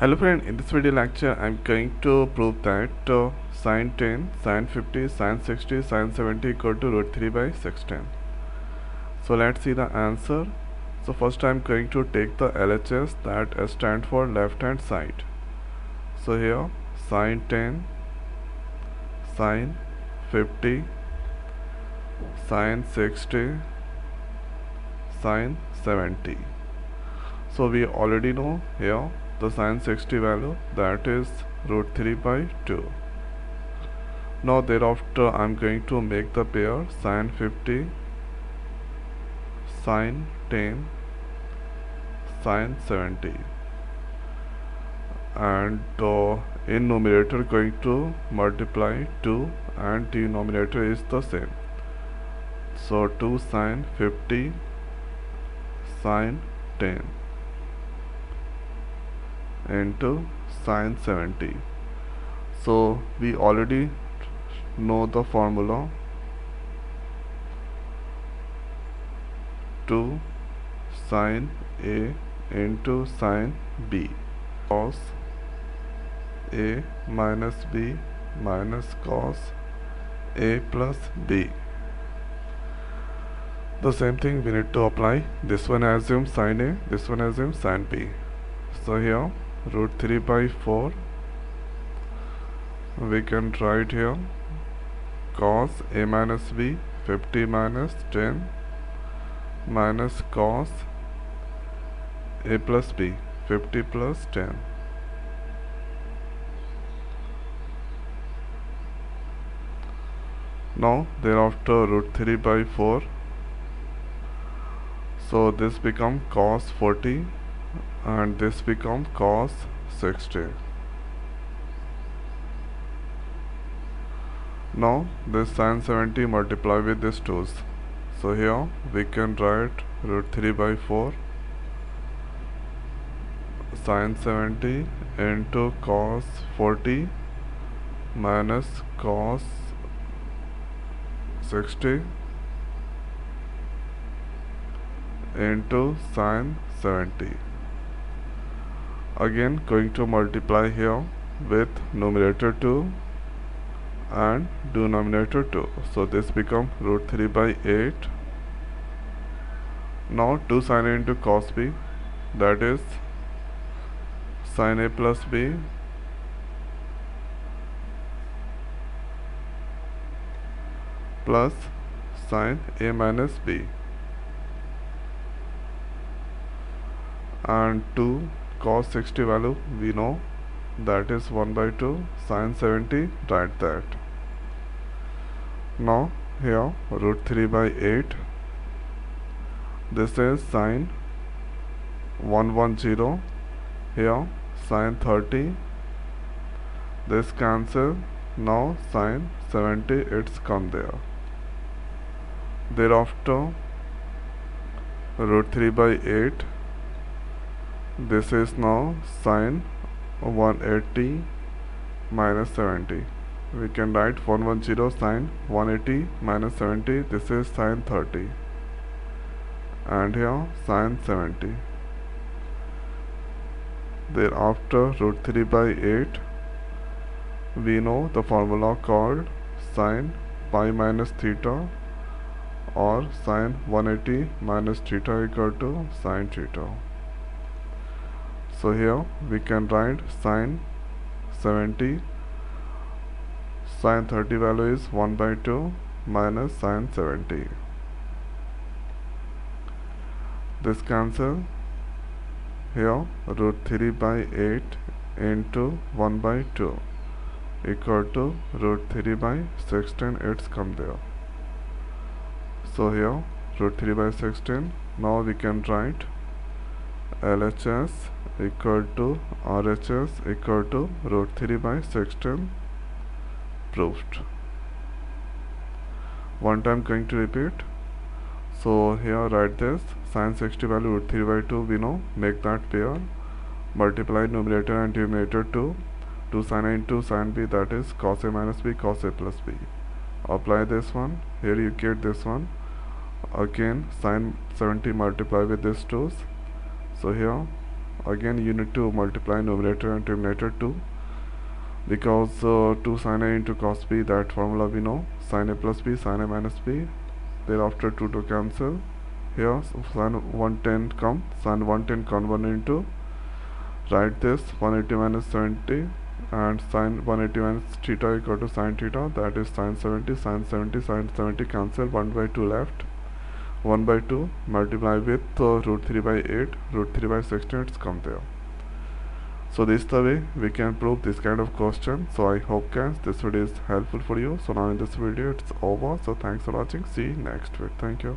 Hello friend, in this video lecture I am going to prove that uh, sine 10, sine 50, sine 60, sine 70 equal to root 3 by 16. So let's see the answer. So first I am going to take the LHS that stand for left hand side. So here sine 10, sine 50, sine 60, sine 70. So we already know here the sine 60 value that is root 3 by 2 now thereafter I'm going to make the pair sine 50 sine 10 sine 70 and uh, in numerator going to multiply 2 and denominator is the same. So 2 sine 50 sine 10 into sine 70 so we already know the formula to sine A into sine B. Cos A minus B minus cos A plus B. The same thing we need to apply. This one assume sine A this one assume sine B. So here root 3 by 4 we can write here. Cos a minus b 50 minus 10 minus cos a plus b 50 plus 10 now thereafter root 3 by 4 so this become cos 40 and this becomes cos 60 now this sine 70 multiply with this 2's so here we can write root 3 by 4 sine 70 into cos 40 minus cos 60 into sine 70 again going to multiply here with numerator 2 and denominator 2 so this become root 3 by 8 now 2 sine a into cos b that is sine a plus b. Plus sine a minus b. And 2 cos 60 value we know that is 1 by 2 sine 70 write that. Now here root 3 by 8 this is sine 110 here sine 30 this cancel now sine 70 it's come there. Thereafter root 3 by 8 this is now sine 180 minus 70 we can write 110 sine 180 minus 70 this is sine 30 and here sine 70 thereafter root 3 by 8 we know the formula called sine pi minus theta or sine 180 minus theta equal to sine theta so here we can write sine 70 sine 30 value is 1 by 2 minus sine 70 this cancel. Here root 3 by 8 into 1 by 2 equal to root 3 by 16 it's come there. So here root 3 by 16 now we can write LHS equal to RHS equal to root 3 by 16 proved. One time going to repeat. So here write this. Sine 60 value root 3 by 2 we know. Make that pair. Multiply numerator and denominator 2 2 sine a into sine b that is cos a minus b cos a plus b. Apply this one. Here you get this one. Again sine 70 multiply with this 2's so here again you need to multiply numerator and denominator too because uh, 2 sine a into cos b that formula we know. Sine a plus b sine a minus b. Thereafter 2 to cancel. Here so sine 110 come sine 110 convert into. Write this 180 minus 70 and sine 180 minus theta equal to sine theta that is sine 70 sine 70 sine 70 cancel 1 by 2 left 1 by 2 multiply with uh, root 3 by 8 root 3 by 16 it's come there so this is the way we can prove this kind of question. So i hope guys this video is helpful for you. So now in this video it's over. So thanks for watching. See you next week thank you